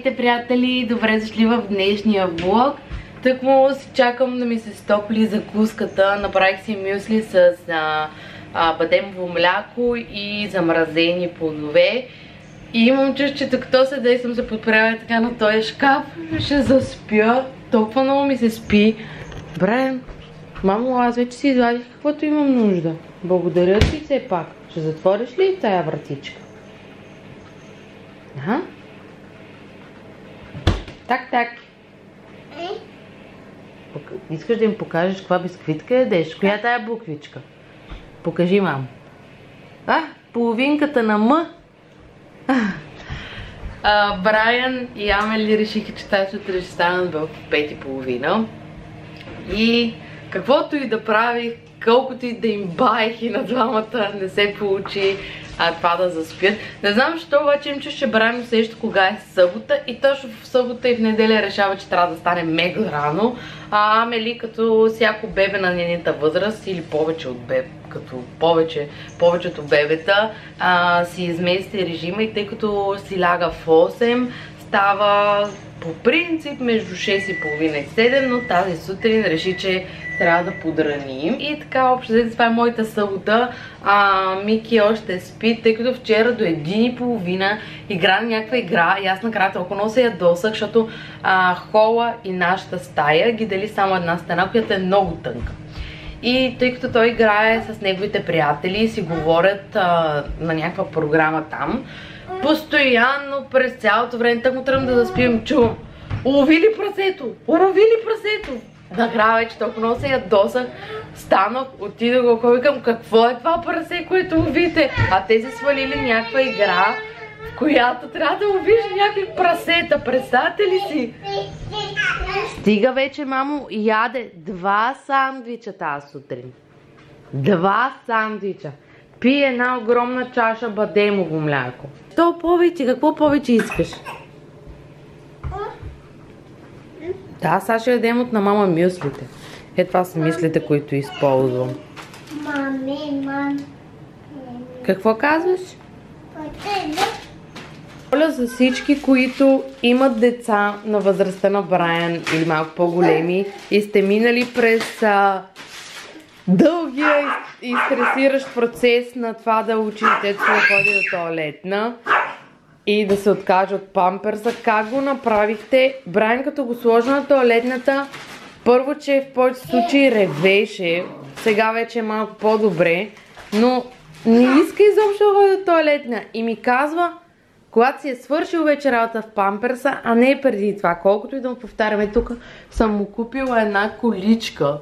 Здравейте, приятели! Добре зашли в днешния влог. Тък му си чакам да ми се стопли закуската. Направих си мюсли с а, а, бадемово мляко и замразени плодове. И имам чувство, че като се да съм се подправя така на този шкаф, ще заспя. Толкова много ми се спи. Брайан, мамо, аз вече си извадих каквото имам нужда. Благодаря ти все пак. Ще затвориш ли тая вратичка? Ага. Так, так. Искаш да им покажеш каква бисквитка ядеш? Коя е тая буквичка? Покажи, мам. А, половинката на М. А, Брайан и Амели решиха, че тази сутрин ще станат в 5 и половина. И каквото и да правих, колкото и да им баех и на двамата не се получи а, това да заспят. Не знам защо, обаче им че ще Брайан усеща кога е събота и точно в събота и в неделя решава, че трябва да стане мега рано. А Амели като всяко бебе на нейната възраст или повече от бебе, като повече, повечето бебета, а, си измести режима и тъй като си ляга в 8, става по принцип между 6.30 и 7, но тази сутрин реши, че трябва да подраним. И така, общо това е моята събота. А, Мики още спи, тъй като вчера до 1.30 игра на някаква игра и аз накрая толкова много се ядосах, защото а, хола и нашата стая ги дели само една стена, която е много тънка. И тъй като той играе с неговите приятели и си говорят а, на някаква програма там, постоянно през цялото време, тък му тръгвам да заспивам, чувам. Улови ли прасето? Улови ли прасето? Накрая вече толкова много се ядосах. Станах, отидох го, викам, какво е това прасе, което ловите? А те си свалили някаква игра, в която трябва да ловиш някакви прасета. Представете ли си? Стига вече, мамо, яде два сандвича тази сутрин. Два сандвича. Пи една огромна чаша бадемово мляко. То повече, какво повече искаш? Да, сега ще ядем от на мама мюслите. Е, това са мислите, които използвам. Мами, мам. Какво казваш? Моля за всички, които имат деца на възрастта на Брайан или малко по-големи и сте минали през а, дългия и стресиращ процес на това да учи детето да ходи до туалетна и да се откаже от памперса. Как го направихте? Брайан като го сложи на туалетната, първо, че в повече случаи ревеше, сега вече е малко по-добре, но не иска изобщо да ходи до туалетна и ми казва, когато си е свършил вече работа в памперса, а не преди това. Колкото и да му повтаряме, тук съм му купила една количка,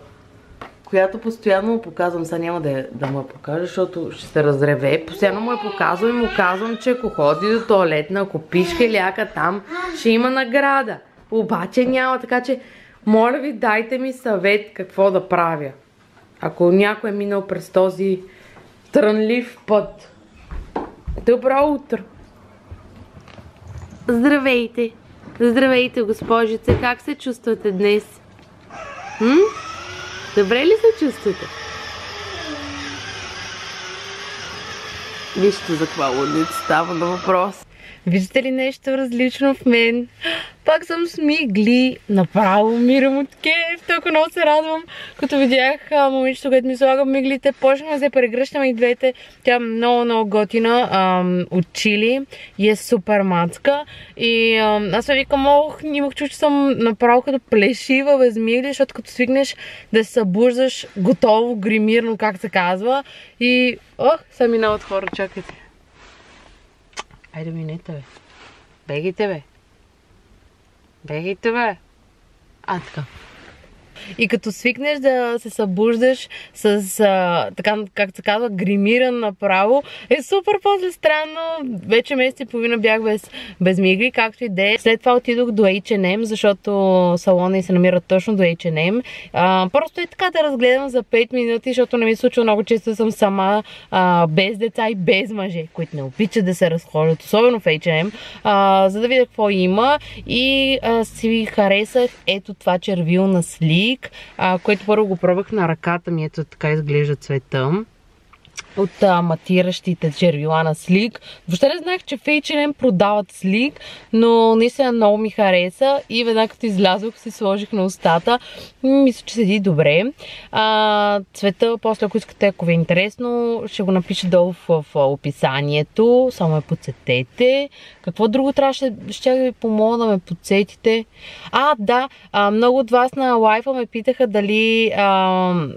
която постоянно му показвам. Сега няма да, да му покажа, защото ще се разреве. Постоянно му я показвам и му казвам, че ако ходи до туалетна, ако пишке ляка там, ще има награда. Обаче няма, така че моля ви, дайте ми съвет какво да правя. Ако някой е минал през този трънлив път. Добро утро! Здравейте! Здравейте, госпожице! Как се чувствате днес? М? Добре ли се чувствате? Вижте за каква лудница става на въпрос. Виждате ли нещо различно в мен? Пак съм смигли. Направо умирам от кеф. Толкова много се радвам. Като видях момичето, което ми слага миглите, почнахме да се прегръщаме и двете. Тя е много, много готина ам, от чили и е супер мацка. И аз се викам, ох, имах чу, че съм направо като плешива без мигли, защото като свикнеш да се събуждаш готово, гримирно, как се казва. И, ох, са минават хора, чакайте. Айде минете, бе. Бегайте, бе. Бегайте, бе. И като свикнеш да се събуждаш с, а, така, как се казва, гримиран направо, е супер после странно. Вече месец и половина бях без, без мигли, както и де. След това отидох до H&M, защото салона и се намира точно до H&M. А, просто е така да разгледам за 5 минути, защото не ми се случва много често съм сама а, без деца и без мъже, които не обичат да се разхождат, особено в H&M, а, за да видя какво има и а, си харесах ето това червил на Сли Клик, а, което първо го пробвах на ръката ми. Ето така изглежда цвета. От а, матиращите червила Слик. Въобще не знаех, че в H&M продават Слик, но наистина много ми хареса и веднага като излязох си сложих на устата. Мисля, че седи добре. А, цвета, после ако искате, ако ви е интересно, ще го напиша долу в, в, описанието. Само ме подсетете. Какво друго трябваше? Ще ви помогна да ме подсетите. А, да, а, много от вас на лайфа ме питаха дали а,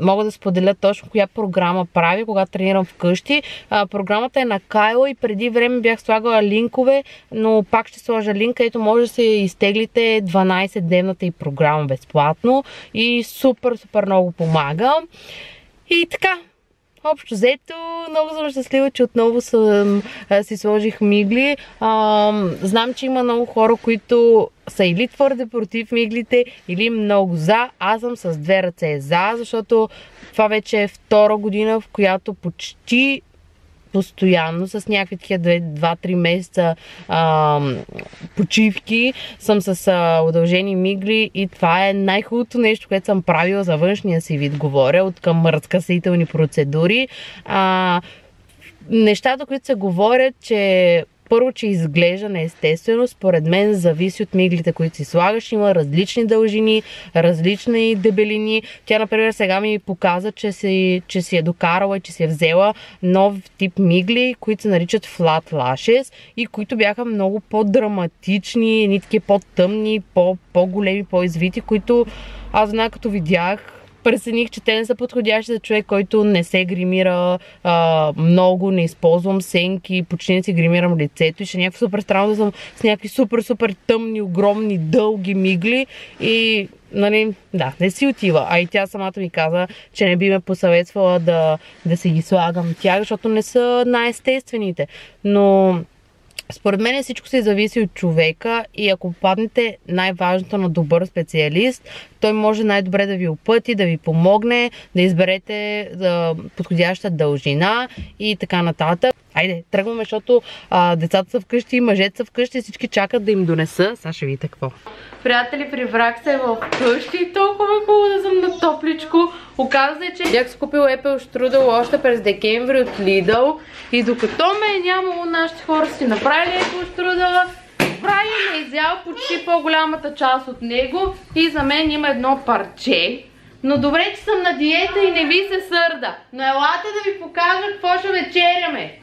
мога да споделя точно коя програма прави, когато тренирам вкъщи. А, програмата е на Кайло и преди време бях слагала линкове, но пак ще сложа линк, където може да се изтеглите 12-дневната и програма безплатно и супер, супер много помага. И така, Общо взето, много съм щастлива, че отново съм, а, си сложих мигли. А, знам, че има много хора, които са или твърде против миглите, или много за. Аз съм с две ръце за, защото това вече е втора година, в която почти постоянно с някакви такива 2-3 месеца а, почивки съм с а, удължени мигли и това е най-хубавото нещо, което съм правила за външния си вид, говоря, от към разкъсителни процедури. А, нещата, които се говорят, че първо, че изглежда неестествено, според мен зависи от миглите, които си слагаш. Има различни дължини, различни дебелини. Тя, например, сега ми показа, че си, че си е докарала и че си е взела нов тип мигли, които се наричат flat lashes и които бяха много по-драматични, едни такива по-тъмни, по-големи, по-извити, които аз знае като видях прецених, че те не са подходящи за човек, който не се гримира а, много, не използвам сенки, почти не си гримирам лицето и ще е някакво супер странно да съм с някакви супер, супер тъмни, огромни, дълги мигли и нали, да, не си отива. А и тя самата ми каза, че не би ме посъветвала да, да си ги слагам тях, защото не са най-естествените. Но според мен всичко се зависи от човека и ако попаднете най-важното на добър специалист, той може най-добре да ви опъти, да ви помогне, да изберете подходяща дължина и така нататък. Айде, тръгваме, защото а, децата са вкъщи, мъжете са вкъщи, всички чакат да им донеса. Сега ще видите какво. Приятели, приврах се в къщи. Толкова хубаво да съм на топличко. Оказва се, че бях скупил Apple Strudel още през декември от Lidl. И докато ме е нямало, нашите хора си направили Apple Strudel, Брайан е изял почти по-голямата част от него и за мен има едно парче. Но добре, че съм на диета и не ви се сърда. Но елате да ви покажа какво ще вечеряме.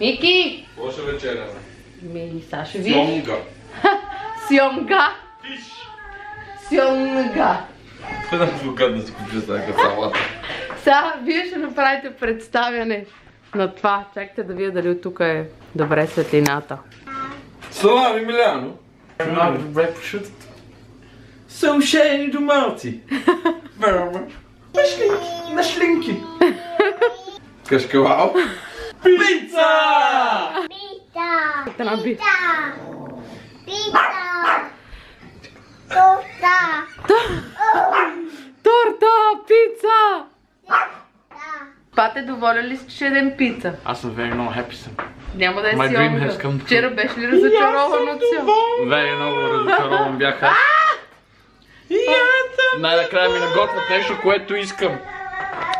Мики! Ще вечеряме? Ми, сега. Сьомга. Сьомга. Фиш. Сьомга. Къде да го гадна да си купиш тази салата? Сега вие ще направите представяне на това. Чакайте да видя дали от тук е добре светлината. Салами, Миляно. Много добре пошутата. Съушени домалци. Верно. Машлинки. Машлинки. Кашкавал. Пица! Pizza. Би. Pizza. Pizza. Torta. Торта! Пица! Пате, доволен ли си, че ще ядем пица? Аз съм very много happy съм. Няма да е My си dream has come true. Вчера беше ли разочарован от си? Very много разочарован бях аз. Най-накрая ми наготвят нещо, което искам.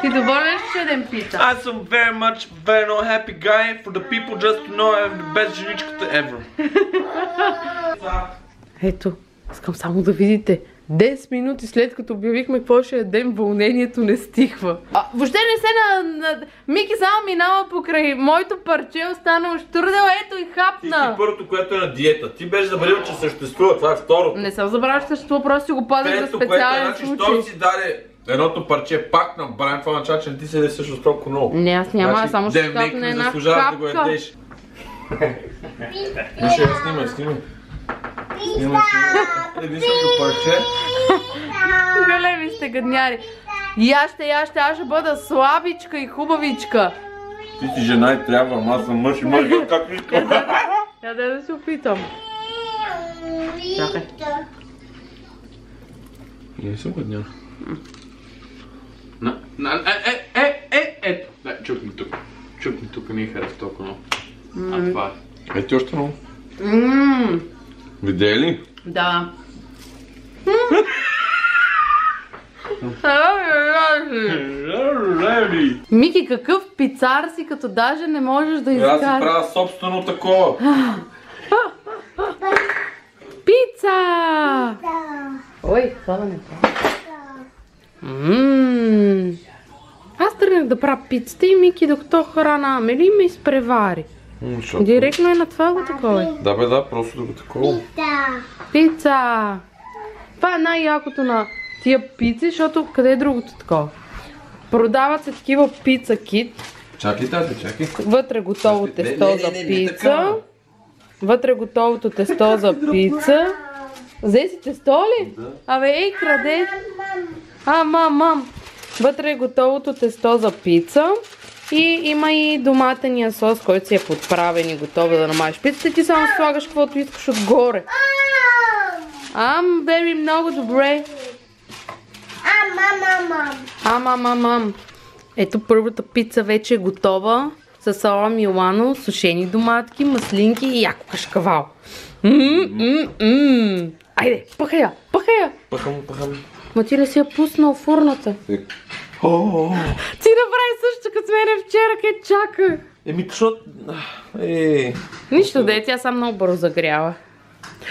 Ти доволен ли че ще ядем пица? Аз съм very much, very no happy guy for the people just to know I'm the best женичката ever. Ето, искам само да видите. 10 минути след като обявихме какво ще ядем, вълнението не стихва. А, въобще не се на, на... Мики само минава покрай моето парче, останало штурдел, ето и Ти си хапна. първото, което е на диета. Ти беше забравил, че съществува. Това е второто. Не съм забравя, че съществува, просто си го пазих за Трето, което е, специален значи, случай. си даде едното парче пак на Брайан, това означава, че не ти се яде също толкова много. Не, аз няма, Значи, само ще мек не една заслужаваш да го капка. ядеш. Я снимай, снимай. Снимай, снимай. Единственото парче. Големи сте гадняри. Яще, яще, аз ще бъда слабичка и хубавичка. Ти си жена и трябва, ама аз съм мъж и мъж как искам. Я да се опитам. Чакай. Не съм гадня. На, на, е, е, е, е, е. Да, чукни тук. Чукни тук, ми е харесва толкова много. А това е. Е, ти още много. Ммм, Видя ли? да. Мики, какъв пицар си, като даже не можеш да Аз си изкараш. правя собствено такова. Пица! Ой, това не правя. Ммм. Тръгнах да правя пицата и Мики, докато храна Амели, ме изпревари. Защото- Директно е на това го такова. Да бе, да, просто да го такова. Пица! Това е най-якото на тия пици, защото къде е другото такова? Продават се такива пица кит, Чакай, тате, чакай. вътре готово тесто не, не, за не, пица, вътре готовото тесто за пица. Взе си тесто ли? Да. Абе, ей, краде! А, мам, мам! Вътре е готовото тесто за пица. И има и доматения сос, който си е подправен и готова да намажеш пицата. Ти само слагаш каквото искаш отгоре. Ам, беби, много добре. Ам, ам, ам, ам. Ето първата пица вече е готова. С сала Милано, сушени доматки, маслинки и яко кашкавал. Мм, мм, мм. Айде, пъхай я, пъхай я. Пахам, пахам. Ма ти ли си я пуснал в фурната? О, о, о. Ти направи също като с мене вчера, къде чаках. Еми, защото... Ей. Нищо да е, тя сам много бързо загрява.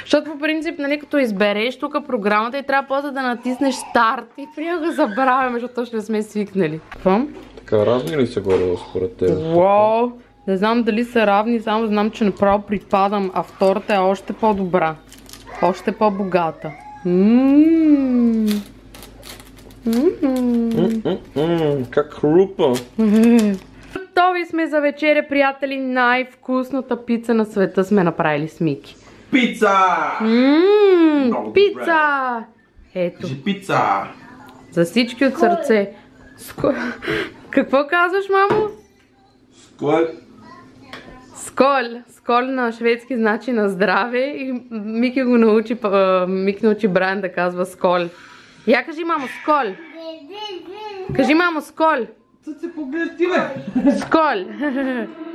Защото по принцип, нали, като избереш тук програмата и трябва после да натиснеш старт и понякога забравяме, защото точно не сме свикнали. Какво? Така разни ли са горе според теб? Уау! Не знам дали са равни, само знам, че направо припадам, а втората е още по-добра. Още по-богата. Ммм. Ммм. Как хрупа. Готови сме за вечеря, приятели. Най-вкусната пица на света сме направили с Мики. Пица! Ммм, Много пица! Ето, Кажи пица! за всички от сърце. Какво казваш, мамо? Ской? Скол. Скол на шведски значи на здраве и Мики го научи, Мики научи Брайан да казва скол. Ja, kaži imamo skol. Kaži imamo skol. Tudi se pogled tile. Skol.